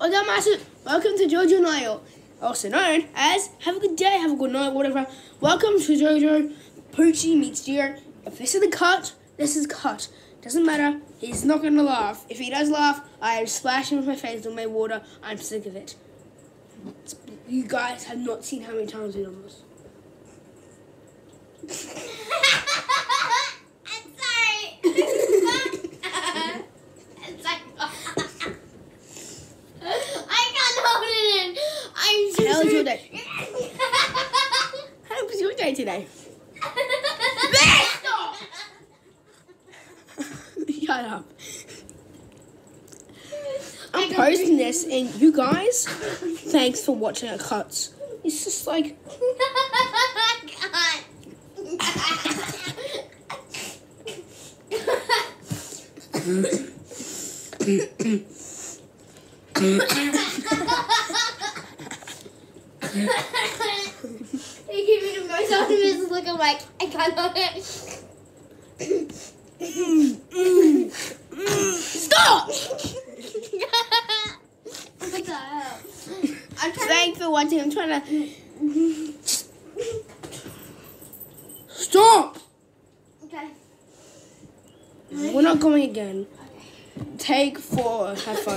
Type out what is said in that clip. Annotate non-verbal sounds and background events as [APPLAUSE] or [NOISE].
Hola, massive. Welcome to Jojo Niall, also known as Have a Good Day, Have a Good Night, whatever. Welcome to Jojo Poochie Meets Deer. If this is the cut, this is cut. Doesn't matter. He's not to laugh. If he does laugh, I am splashing with my face with my water. I'm sick of it. You guys have not seen how many times we've done this. [LAUGHS] I'm sorry. I'm sorry. I can't hold it in. I'm so How was your day? How was your day today? Shut up. I'm posting this, and you guys, thanks for watching our cuts. It's just like, [LAUGHS] [LAUGHS] [LAUGHS] They give me the most optimistic look. I'm like, I can't hold it. stop! what the hell? I'm trying Thanks for watching. I'm trying to. Stop! Okay. We're not going again. Take four. Have fun.